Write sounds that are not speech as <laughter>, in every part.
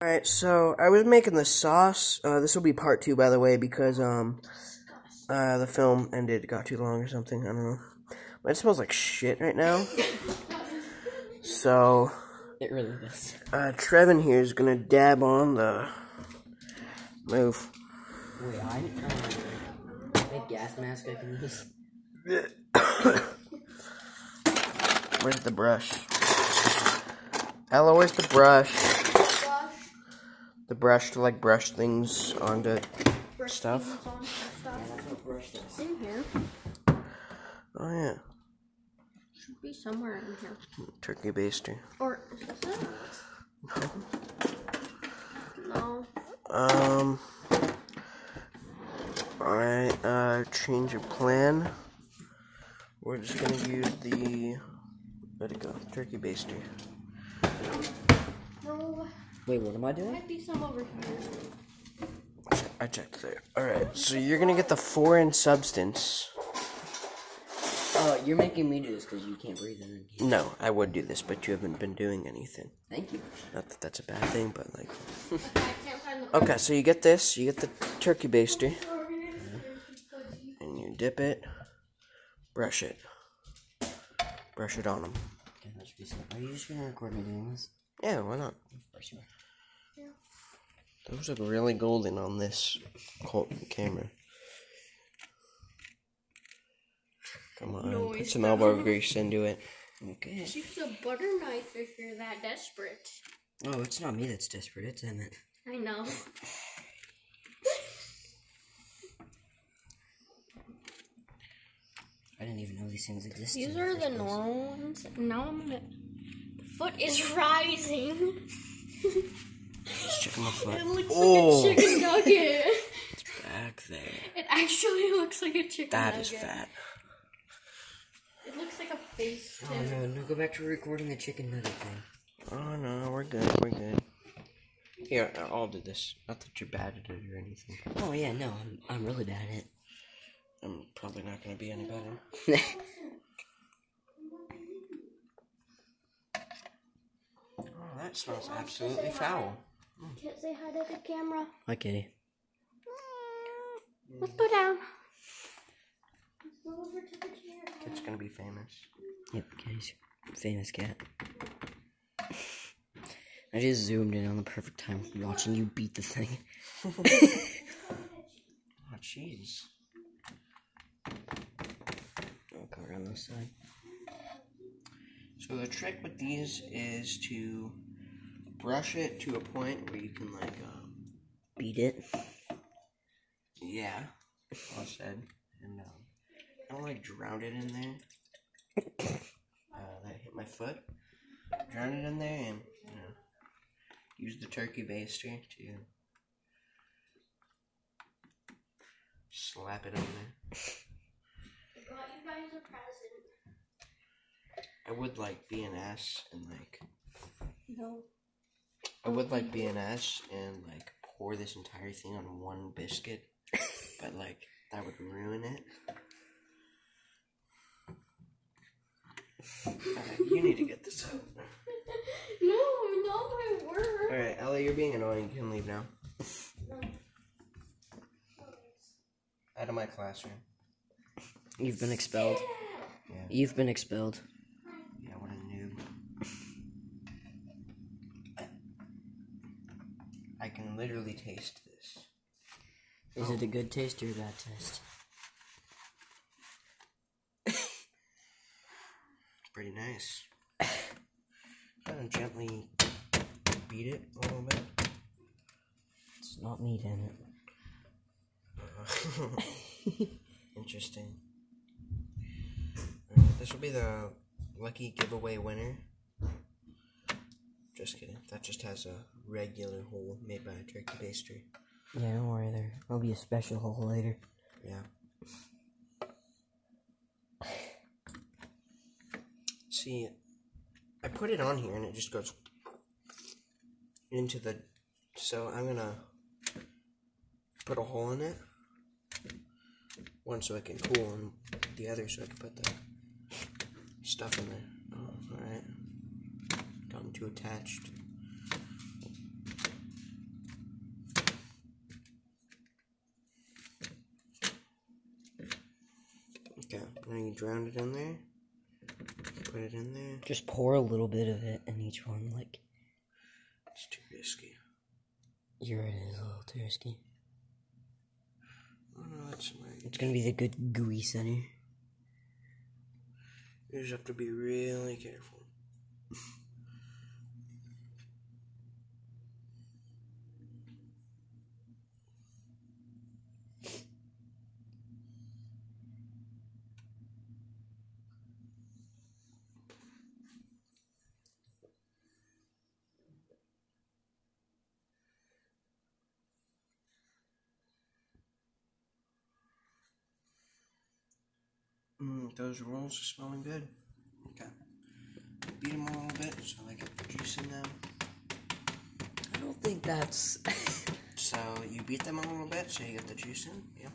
Alright, so I was making the sauce. Uh, this will be part two, by the way, because um, uh, the film ended, It got too long or something. I don't know. But it smells like shit right now. So, It really does. uh, Trevin here is gonna dab on the move. Wait, I um, a gas mask I can use. <coughs> Where's the brush? Ella, where's the brush? The brush to like brush things onto stuff. In here. Oh yeah, Should be somewhere in here. turkey baster. Or is this it? No. Um. Alright, uh, change of plan. We're just gonna use the. Where'd it go? Turkey baster. No. Wait, what am I doing? Might be some over here. I checked there. Alright, so you're gonna get the foreign substance. Oh, you're making me do this because you can't breathe in. it. No, I would do this, but you haven't been doing anything. Thank you. Not that that's a bad thing, but like. I can't find the. <laughs> Okay, so you get this, you get the turkey baster, and you dip it, brush it, brush it on them. Okay, that should be. Are you just gonna record me doing this? Yeah, why not? Of course you are. Those look really golden on this Colt camera. Come on, No, put it's some not. elbow grease into it. Okay. Use a butter knife if you're that desperate. Oh, it's not me that's desperate. It's Emmett. I know. I didn't even know these things existed. These are the place. normal ones. Now I'm gonna. The foot is <laughs> rising. <laughs> Let's check my foot. It looks Oh. like a oh. chicken nugget. <laughs> It's back there. It actually <laughs> looks like a chicken That nugget. That is fat. It looks like a face Oh no, no, go back to recording the chicken nugget thing. Oh no, we're good, we're good. Here, I'll do this. Not that you're bad at it or anything. Oh yeah, no, I'm, I'm really bad at it. I'm probably not gonna be any better. <laughs> Oh, that smells absolutely foul. Can't say hi to the camera. Hi, Kitty. Mm. Let's go down. Let's go over to the chair. Kid's gonna be famous. Yep, Kitty's famous cat. I just zoomed in on the perfect time watching you beat the thing. <laughs> Oh, jeez. I'll go around this side. So the trick with these is to brush it to a point where you can like, um, Beat it. yeah, well said, and um, kind of like drown it in there. <laughs> Uh, that hit my foot. Drown it in there and you know, use the turkey baster to slap it on there. I got you guys a present. I would like be an ass and like No. I would like be an ass and like pour this entire thing on one biscuit, but like that would ruin it. Alright, you need to get this out. <laughs> No, not my word. Alright, Ellie, you're being annoying. You can leave now. Out of my classroom. You've been expelled. Yeah. You've been expelled. Yeah, what a noob. I can literally taste this. Is it a oh. good taste or a bad taste? <laughs> Pretty nice. <coughs> Kind of gently beat it a little bit. It's not meat in it. <laughs> Interesting. <laughs> This will be the lucky giveaway winner. Just kidding. That just has a regular hole made by a turkey pastry. Yeah, don't worry there. There'll be a special hole later. Yeah. See, I put it on here and it just goes into the. So I'm gonna put a hole in it. One so it can cool, and the other so I can put the stuff in there. Oh, alright. Too attached. Okay, now you drown it in there. Put it in there. Just pour a little bit of it in each one, like. It's too risky. You're right, it is a little too risky. Oh, no, it's, it's gonna be the good gooey center. You just have to be really careful. <laughs> Mm, those rolls are smelling good. Okay. Beat them a little bit so they get the juice in them. I don't think that's. <laughs> So you beat them a little bit so you get the juice in. Yeah.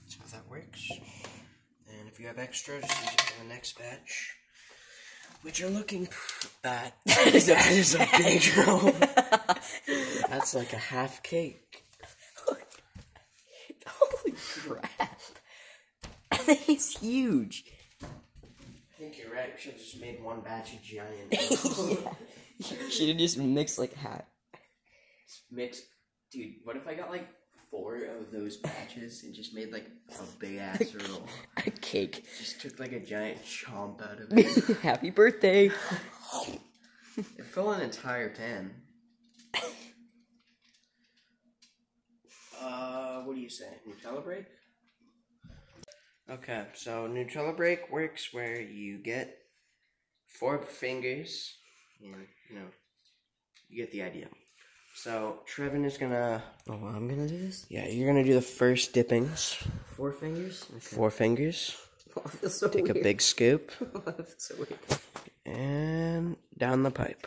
That's how that works. And if you have extra, just use it for the next batch. Which are looking bad. <laughs> that that is a big <laughs> roll. That's like a half cake. <laughs> He's huge. I think you're right. We should have just made one batch of giant. <laughs> yeah. Should have just mixed like hat. Mix, dude. What if I got like four of those batches and just made like a big ass roll? A cake. Just took like a giant chomp out of it. <laughs> Happy birthday! it filled an entire pan. Uh, what do you say? Nutella break? Okay, so Nutella break works where you get four fingers, and you know, you get the idea. So Trevin is gonna, Oh, I'm gonna do this. yeah, you're gonna do the first dippings. Four fingers. Four fingers. <laughs> Oh, so Take a big scoop <laughs> so weird. and down the pipe.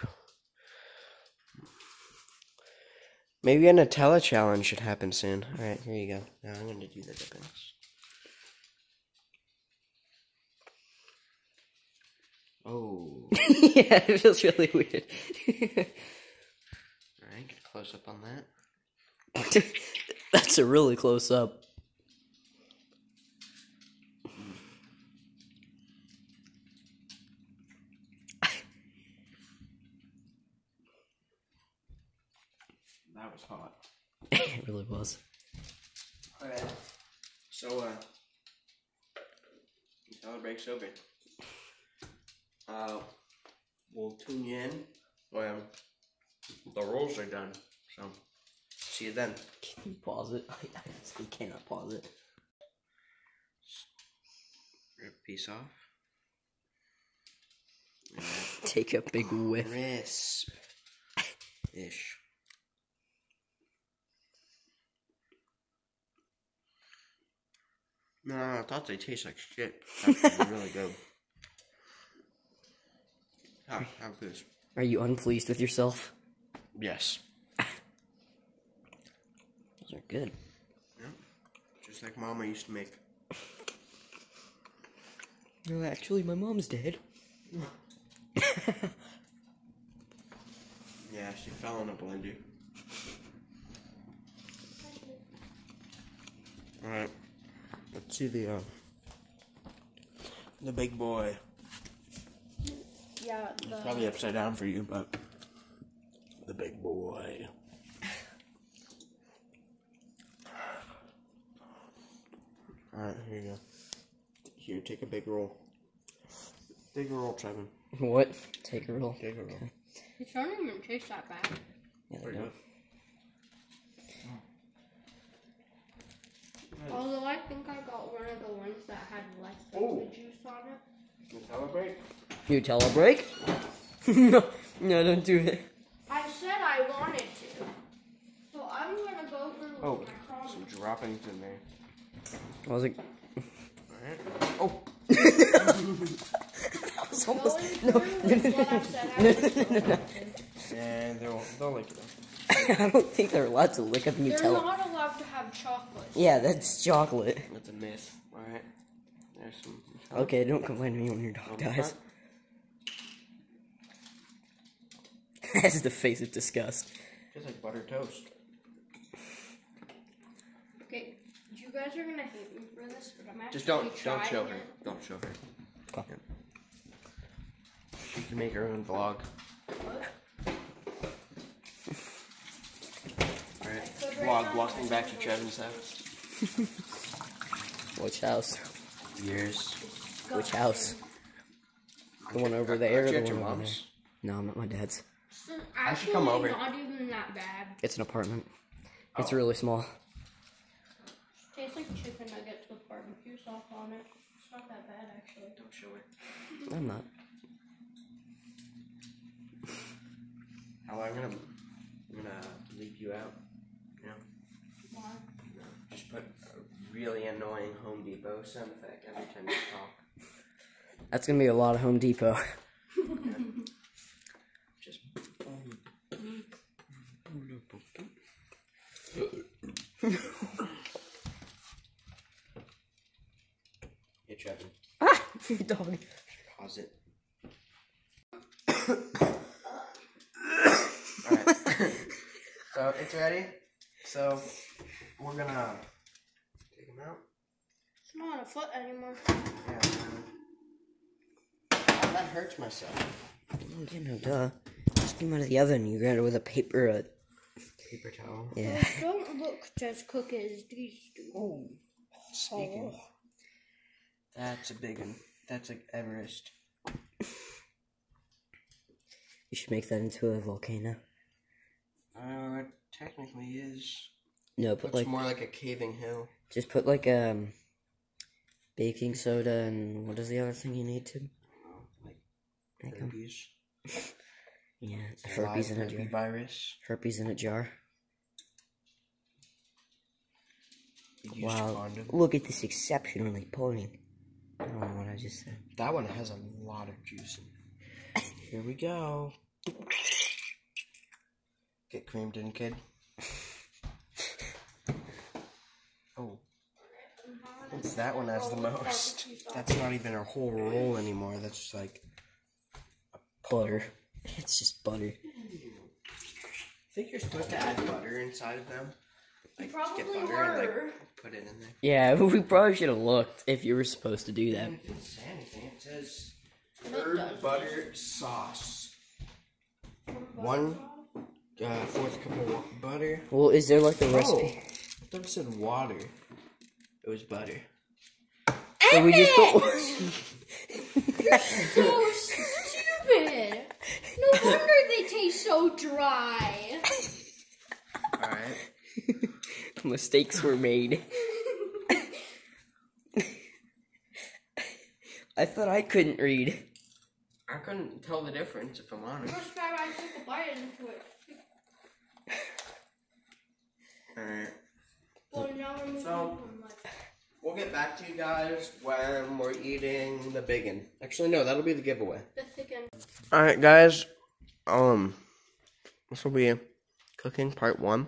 Maybe a Nutella challenge should happen soon. All right, here you go. Now I'm gonna do the dippings. Oh. <laughs> yeah, it feels really weird. <laughs> Alright, get a close up on that. <laughs> That's a really close up. That was hot. it really was. Alright. So, uh, until it breaks over. Uh, we'll tune you in when the rolls are done. So, see you then. Can you pause it? <laughs> I honestly cannot pause it. Rip piece off. <laughs> Take a big whiff. Crisp. Ish. No, I thought they taste like shit. That's really good. <laughs> Have, have this. Are you unpleased with yourself? Yes. Those are good. Yeah. Just like Mama used to make. No, actually, my mom's dead. Yeah, she fell in a blender. Alright. Let's see the, uh, the big boy. Yeah, It's probably upside down for you, but the big boy. Alright, here you go. Here, take a big roll. Take a roll, Trevin. What? Take a roll. Take a roll. It don't even taste that bad. Yeah, Pretty they good. Oh. Although I think I got one of the ones that had less of Oh. the juice on it. Nutella break? Nutella break? <laughs> no, no, don't do it. I said I wanted to. So I'm gonna go through Oh, my some droppings in there. I was like, Alright. oh. that was almost. Going No, through what I said I was going to. And they'll, they'll like it. <laughs> I don't think they're allowed to lick up Nutella. They're not allowed to have chocolate. Yeah, that's chocolate. That's a myth. Alright. There's some. Okay, don't complain to me when your dog dies. <laughs> front. That's the face of disgust. Tastes like butter toast. Okay, You guys are gonna hate me for this, but I'm actually Just don't don't show her. it. Don't show her. Okay. She can make her own vlog. Alright. Vlog walking back to Trevin's house. <laughs> Which house? Years. Which house? The one over there. Or the at your one over mom's? there? No, I'm at my dad's. It's I should come over. Not even that bad. It's an apartment. It's Oh. really small. Tastes like chicken nuggets with barbecue sauce on it. It's not that bad actually. Don't show her. I'm not. How I'm gonna I'm gonna leave you out. You know? Why? You Just put a really annoying Home Depot sound effect every time you talk. That's gonna be a lot of Home Depot. <laughs> Just Hey Trevin, ah, dog. pause it. <coughs> Alright. so it's ready. So we're gonna take him out. It's not on a foot anymore. Yeah. Oh, that hurts myself. You know, duh. Just came out of the oven. You grabbed it with a paper. Uh, Paper towel. yeah. Those don't look just cookies. These do. Oh, speaking. That's a big one. That's like Everest. You should make that into a volcano. Uh, it technically is. No, but like more like a caving hill. just put like um baking soda and what is the other thing you need to Like herpes. <laughs> Yeah, herpes in a jar. herpes virus. Herpes in a jar. Wow. condom. Look at this exceptionally pulling. I don't know what I just said. That one has a lot of juice in it. Here we go. Get creamed in, kid. Oh. It's that one has the most. That's not even a whole roll anymore. That's just like. A butter. It's just butter. I think you're supposed to add butter inside of them. Like Probably get butter and like put it in there. Yeah, <laughs> we probably should have looked if you were supposed to do that. It didn't say anything. It says It butter sauce. One uh, fourth cup of butter. Well, is there like a Oh, recipe? I thought it said water. It was butter. So we just put. <laughs> So stupid. No wonder they taste so dry. <laughs> Alright. Mistakes were made. I thought I couldn't read. I couldn't tell the difference if I'm honest. First time I took a bite into it. Alright. Well, now we're done. So, we'll get back to you guys when we're eating the biggin. Actually, no, that'll be the giveaway. the thicken. Alright, guys. Um, this will be cooking part one.